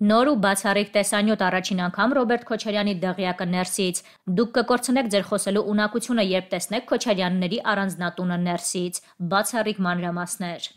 Նոր ու բացառիկ տեսանյութ առաջին անգամ Ռոբերտ Քոչարյանի դղյակը ներսից։ Դուք կկորցնեք ձեր խոսելու ունակությունը, երբ տեսնեք Քոչարյանների առանձնատունը ներսից։ Բացառիկ մանրամասներ։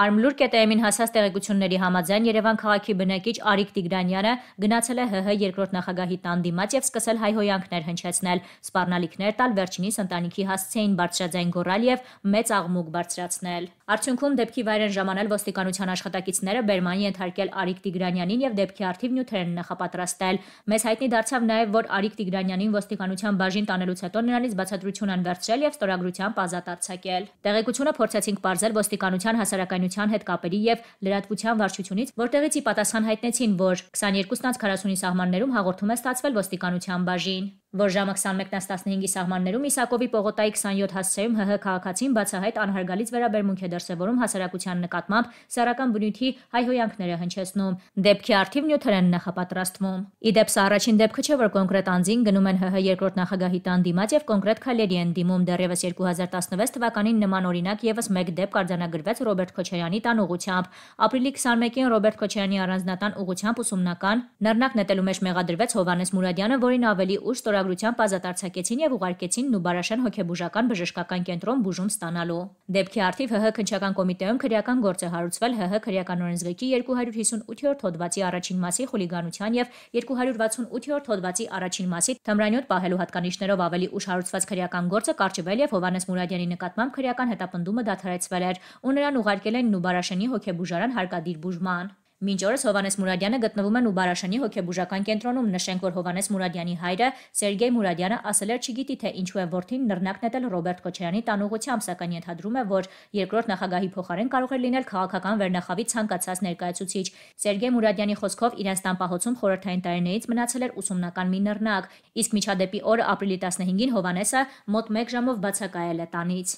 Արմլուր.am-ին հասած տեղեկությունների համաձայն Երևան քաղաքի բնակիչ Արիկ Տիգրանյանը գնացել է ՀՀ երկրորդ նախագահի տան դիմաց եւ սկսել հայհոյանքներ հնչեցնել, սպառնալիքներ տալ, վերջինիս ընտանիքի հասցեին բարձրաձայն գոռալ եւ մեծ աղմուկ բարձրացնել։ Արդյունքում դեպքի վայր են ժամանել ոստիկանության աշխատակիցները բերման ենթարկել Արիկ Տիգրանյանին եւ դեպքի արդիվ նյութեր են նախապատրաստել։ Մեծ հայտնի դարձավ նաեւ, որ Արիկ Տիգրանյանին ոստիկանության բաժին տանելուց հետո նրանից բացատրություն են վերցրել եւ ստորագրությամբ ազատ արձակել։ Տեղեկությունը փորձեցինք ողջել ոստիկանության հասարակային քաղաքականության հետ կապերի եւ լրատվության վարչությունից, որտեղից ի պատասխան հայտնեցին, որ 22:40-ի սահմաններում հաղորդում է ստացվել ոստիկանության բաժին որ ժամը 21:15-ի սահմաններում Իսակովի պողոտայի 27 հասցեում ՀՀ քաղաքացին բացահայտ անհարգալից վերաբերմունք է դրսևորում հասարակության նկատմամբ սեռական բնույթի հայհոյանքները հնչեցնում։ Դեպքի արդիվ նյութեր են նախապատրաստվում։ Իդեպ սա առաջին դեպքը չէ, որ կոնկրետ անձին գնում են ՀՀ երկրորդ նախագահի տան դիմաց եւ կոնկրետ քայլերի են դիմում։ Դեռևս 2016 թվականին նման օրինակ եւս մեկ դեպք արձանագրվեց Ռոբերտ Քոչարյանի տան ուղությամբ։ Ապրիլի 21-ին Ռոբերտ Քոչարյանի առանձնատան ուղությամբ ուսումնական նռնակ նետելու մեջ մեղադրվեց Հովանես Մուրադյանը, որին ավելի ուշ ստորագրությամբ ազատ արձակեցին եւ ուղարկեցին Նուբարաշեն հոգեբուժական բժշկական կենտրոն բուժում ստանալու։ Դեպքի արդիվ ՀՀ քնչական կոմիտեում քրեական գործ է հարուցվել ՀՀ քրեական օրենսգրքի 258-րդ հոդվածի առաջին մասի խուլիգանության եւ 268-րդ հոդվածի առաջին մասի թմրանյութ պահելու հատկանիշներով ավելի ուշ հարուցված քրեական գործը կարճվել եւ Հովանես Մուրադյանի նկատմամբ քրեական հետապնդումը դադարեցվել էր ու նրան ուղարկել են Նուբարաշենի հոգեբուժարան հարկադիր բուժման։ Մինչ օրս Հովանես Մուրադյանը գտնվում է Նուբարաշանի հոգեբուժական կենտրոնում։ Նշենք, որ Հովանես Մուրադյանի հայրը Սերգեյ Մուրադյանը ասել էր չգիտի թե ինչու է որդին նռնակ նետել Ռոբերտ Քոչարյանի տանուղությամբ, սակայն ենթադրում է, որ երկրորդ նախագահի փոխարեն կարող էր լինել քաղաքական վերնախավի ցանկացած ներկայացուցիչ։ Սերգեյ Մուրադյանի խոսքով իրենց տան պահոցում խորհրդային տարիներից մնացել էր ուսումնական մի նռնակ, իսկ միջադեպի օրը ապրիլի 15-ին Հովանեսը մոտ 1 ժամով բացակայել է տանից։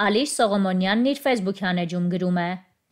Ալիշ Սողոմոնյանն իր Facebook-յան էջում գրում է.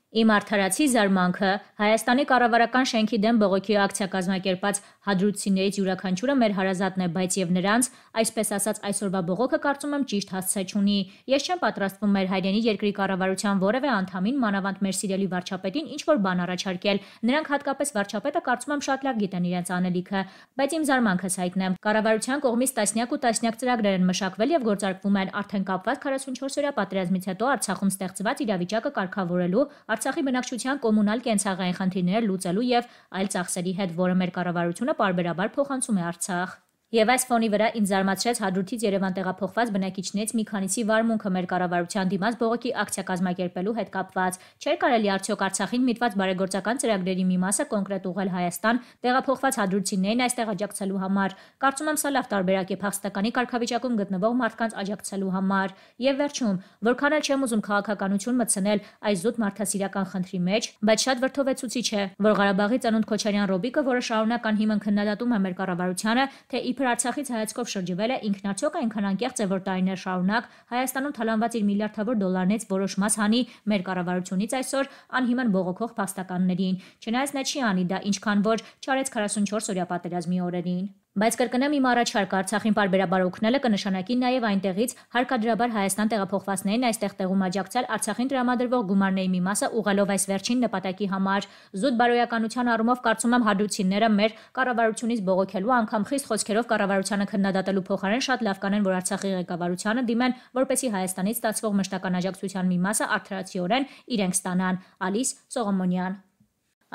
Իմ արդարացի զարմանքը Հայաստանի կառավարական շենքի դեմ բողոքի ակցիա կազմակերպած հադրութցիներից յուրաքանչյուրը մեր հարազատն է, բայց եւ նրանց, այսպես ասած, այսօրվա բողոքը կարծում եմ ճիշտ հասցե չունի։ Ես չեմ պատրաստվում մեր հայրենի երկրի կառավարության որևէ անդամին, մանավանդ մեր սիրելի վարչապետին ինչ որ բան առաջարկել։ Նրանք հատկապես վարչապետը կարծում եմ շատ լավ գիտեն իրենց անելիքը, բայց իմ զարմանքս հայտնեմ։ Կառավարության կողմից տասնյակ ու տասնյակ ծրագրեր են մշակվել եւ գործարկվում են արդեն կապված 44-օրյա պատերազմից հետո Արցախում ստեղծված իրավիճակը կարգավորելու Արցախի բնակչության կոմունալ կենցաղային խնդիրները լուծելու եւ այլ ծախսերի հետ, որը մեր կառավարությունը պարբերաբար փոխանցում է Արցախ։ Եվ այս ֆոնի վրա ինձ զարմացրեց Հադրութից Երևան տեղափոխված բնակիչներից մի քանիսի վարմունքը մեր կառավարության դիմաց բողոքի ակցիա կազմակերպելու հետ կապված։ Չէր կարելի արդյոք Արցախին միտված բարեգործական ծրագրերի մի մասը կոնկրետ ուղղել Հայաստան տեղափոխված հադրութցիներին այստեղ աջակցելու համար։ Կարծում եմ սա լավ տարբերակ է փախստականի կարգավիճակում գտնվող մարդկանց աջակցելու համար։ Եվ վերջում, որքան էլ չեմ ուզում քաղաքականություն մտցնել այս զուտ մարդասիրական խնդրի մեջ, բայց շատ վրթովեցուցիչ է, որ Ղարաբաղի ծնունդ Քոչարյան Ռոբիկը, որը շարունակ անհիմն քննադատում է մեր կառավարությանը, թե իբր Արցախից հայացքով շրջվել է, ինքն արդյոք այնքան անկեղծ է, որ տարիներ շարունակ Հայաստանում թալանված իր միլիարդավոր դոլարներից որոշ մաս հանի մեր կառավարությունից այսօր անհիմն բողոքող փաստականներին։ Չնայած նա չի անի դա ինչքան որ չարեց 44 օրյա պատերազմի օրերին։ Բայց կրկնեմ իմ առաջարկը. Արցախին բարբերաբար օգնելը կնշանակի նաև այնտեղից հարկադրաբար Հայաստան տեղափոխվածներին այստեղ տեղում աջակցել Արցախին տրամադրվող գումարների մի մասը ուղղելով այս վերջին նպատակի համար։ Զուտ բարոյականության առումով կարծում եմ հադրուցինները մեր կառավարությունից բողոքելու անգամ խիստ խոսքերով կառավարությանը քննադատելու փոխարեն շատ լավ կանեն, որ Արցախի ղեկավարությանը դիմեն, որպեսի Հայաստանից ստացվող մշտական աջակցության մի մասը արդարացիորեն իրենք ստանան։ Ալիս Սողոմոնյան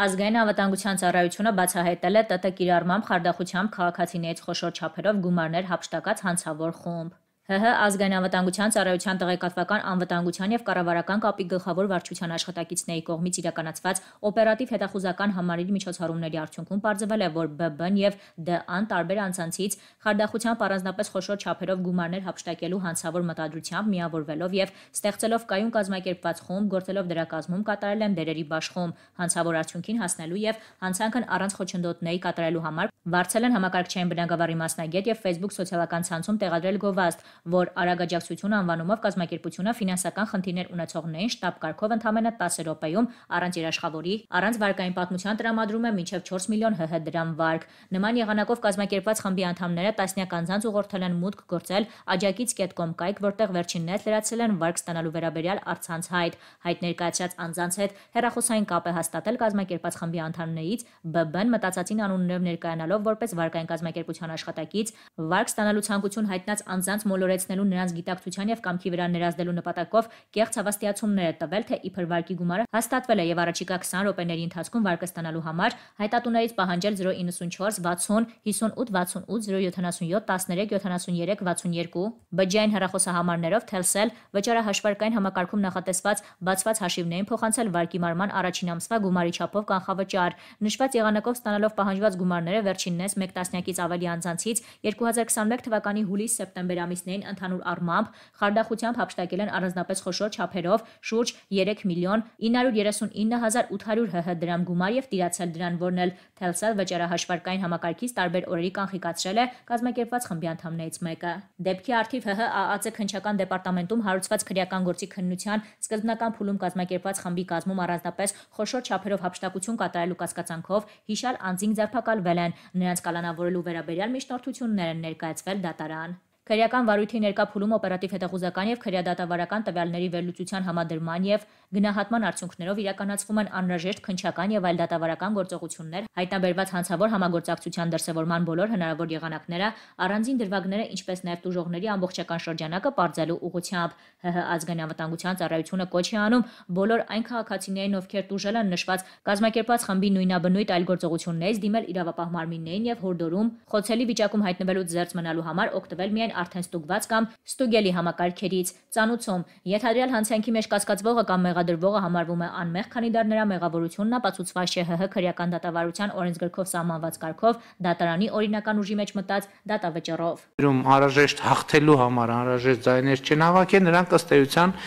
Ազգային անվտանգության ծառայությունը բացահայտել է ՏՏ կիրառմամբ խարդախությամբ քաղաքացիներից խոշոր չափերով գումարներ հափշտակած հանցավոր խումբ։ ՀՀ ազգային անվտանգության ծառայության տեղեկատվական անվտանգության եւ կառավարական կապի գլխավոր վարչության աշխատակիցների կողմից իրականացված օպերատիվ հետախուզական համարերի միջոցառումների արդյունքում ողջվել է, որ ԲԲ-ն եւ ԴԱ-ն տարբեր անձանցից խարդախությամբ առանձնապես խոշոր չափերով գումարներ հապշտակելու հանցավոր մտադրությամբ միավորվելով եւ ստեղծելով կայուն կազմակերպված խումբ, գործելով դրա կազմում կատարել են դերերի բաշխում, հանցավոր արդյունքին հասնելու եւ հանցանքն առանց խոչընդոտների կատարելու համար վարձել են համակարգչային բնագավառի մասնագետ եւ Facebook սոցիալական ցանցում տեղադրել գովազդ որ Արագաջակցություն անվանումով կազմակերպությունը ֆինանսական խնդիրներ ունեցողներին շտաբ կարգով ընդամենը 10 րոպեում առանց երաշխավորի, առանց վարկային պատմության տրամադրում է մինչև 4 միլիոն ՀՀ դրամ վարկ։ Նման եղանակով կազմակերպված խմբի անդամները տասնյակ անձանց ուղղորդել են մուտք գործել աջակից.com կայք, որտեղ վերջիններս լրացել են վարկ ստանալու վերաբերյալ առցանց հայտ։ Հայտ ներկայացրած անձանց հետ հերախոսային կապ է հաստատել կազմակերպած խմբի անդամներից ԲԲ-ն մտածածին անուններով ներկայանալով որպես վարկային կազմակերպության աշխատակից, վարկ ստանալու ցանկություն հայտնած անձանց մոլորեցնելու նրանց գիտակցության եւ կամքի վրա ներազդելու նպատակով կեղծ հավաստիացումներ է տվել, թե իբր վարկի գումարը հաստատվել է եւ առաջիկա 20 րոպեների ընթացքում վարկը ստանալու համար հայտատուներից պահանջել 094 60 58 68 077 13 73 62 բջջային հեռախոսահամարներով Telcel վճարահաշվարկային համակարգում նախատեսված բացված հաշիվներին փոխանցել վարկի մարման առաջին ամսվա գումարի չափով կանխավճար։ Նշված եղանակով ստանալով պահանջված գումարները վերջիններս 1 տասնյակից ավելի անձանցից 2021 թվականի հուլիս-սեպտեմբեր ամիսներին ընդհանուր առմամբ խարդախությամբ հափշտակել են առանձնապես խոշոր չափերով շուրջ 3 միլիոն 939800 ՀՀ դրամ գումար եւ տիրացել դրան, որն էլ Telcel վճարահաշվարկային համակարգից տարբեր օրերի կանխիկացրել է կազմակերպված խմբի անդամներից մեկը։ Դեպքի արդիվ ՀՀ ԱԱՑ քնչական դեպարտամենտում հարուցված քրեական գործի քննության սկզբնական փուլում կազմակերպված խմբի կազմում առանձնապես խոշոր չափերով հափշտակություն կատարելու կասկածանքով հիշալ անձինք ձերբակալվել են, նրանց կալանավորելու վերաբերյալ միջնորդություններ են ներկայացվել դատարան։ Քրեական վարույթի ներկա փուլում օպերատիվ հետախուզական եւ քրեադատավարական տվյալների վերլուծության համադրման եւ գնահատման արդյունքներով իրականացվում են անհրաժեշտ քնչական եւ այլ դատավարական գործողություններ, հայտնաբերված հանցավոր համագործակցության դրսևորման բոլոր հնարավոր եղանակները, առանձին դրվագները, ինչպես նաեւ տուժողների ամբողջական շրջանակը բարձելու ուղղությամբ ՀՀ ազգային անվտանգության ծառայությունը կոչ է անում բոլոր այն քաղաքացիներին, ովքեր տուժել են նշված կազմակերպված խմբի նույնաբնույթ այլ գործողություններից դիմել իրավապահ մարմիններին եւ հորդորում խոցելի վիճակում հայտնվելուց զերծ մնալու համար օգտվել միայն արդեն ստուգված կամ ստուգելի համակարգերից։ Ծանուցում. Եթե հանցանքի մեջ կասկածվողը կամ մեղադրվողը համարվում է անմեղ, քանի դեռ նրա մեղավորությունն ապացուցված չէ ՀՀ քրեական դատավարության օրենսգրքով սահմանված կարգով դատարանի օրինական ուժի մեջ մտած դատավճռով։ Անհրաժեշտ հաղթելու համար անհրաժեշտ ձայներ չեն հավաքել, նրանք ըստ էության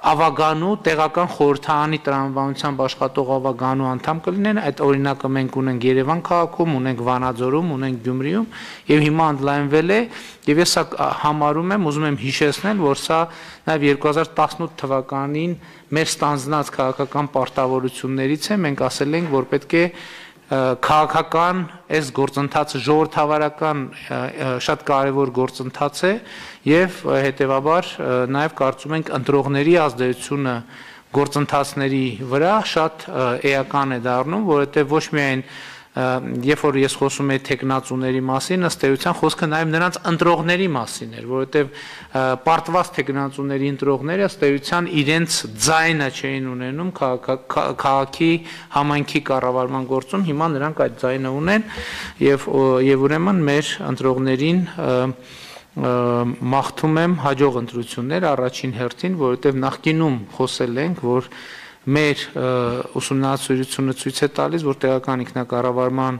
ավագանու տեղական խորհրդարանի տրամաբանությամբ աշխատող ավագանու անդամ կլինեն այդ օրինակը մենք ունենք Երևան քաղաքում ունենք Վանաձորում ունենք Գյումրիում եւ հիմա ընդլայնվել է եւ ես սա համարում եմ ուզում եմ հիշեցնել որ սա նաեւ 2018 թվականին մեր ստանձնած քաղաքական պարտավորություններից է մենք ասել ենք որ պետք է քաղաքական այս գործընթացը ժողովրդավարական շատ կարևոր գործընթաց է եւ հետեւաբար նաեւ կարծում ենք ընտրողների ազդեցությունը գործընթացների վրա շատ էական է դառնում, որովհետեւ ոչ միայն երբ որ ես խոսում եի տեխնացուների մասին, ըստ էության խոսքը նաև նրանց ընտրողների մասին էր, որովհետև պարտված տեխնացուների ընտրողները ըստ էության իրենց ձայնը չէին ունենում քաղաքի համայնքի կառավարման գործում, հիմա նրանք այդ ձայնը ունեն եւ եւ ուրեմն մեր ընտրողներին մաղթում եմ հաջող ընտրություններ առաջին հերթին, որովհետև նախկինում խոսել ենք, որ մեր ուսումնասիրությունը ցույց է տալիս, որ տեղական ինքնակառավարման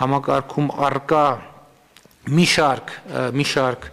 համակարգում արկա մի շարք մի շարք